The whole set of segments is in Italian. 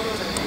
Gracias.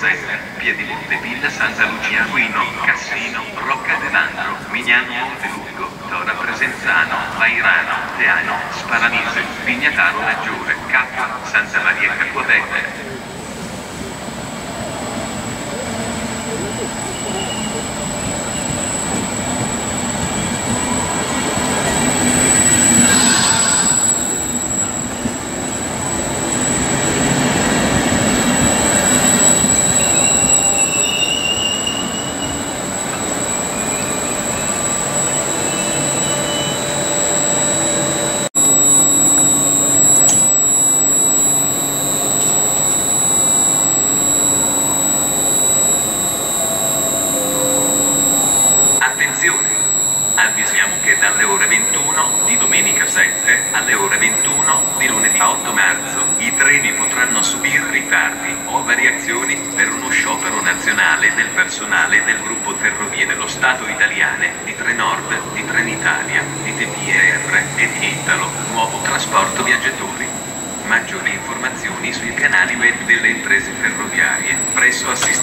Roccasella, Piedimonte Villa Santa Lucia Aquino, Cassino, Rocca de Mignano Montelugo, Tora Presenzano, Vairano, Teano, Spalanise, Pignataro Maggiore, Capua, Santa Maria Capuabelle. Dalle ore 21 di domenica 7 alle ore 21 di lunedì 8 marzo i treni potranno subire ritardi o variazioni per uno sciopero nazionale del personale del gruppo Ferrovie dello Stato italiane, di Trenord, di Trenitalia, di TPR e di Italo, nuovo trasporto viaggiatori. Maggiori informazioni sui canali web delle imprese ferroviarie, presso assistenza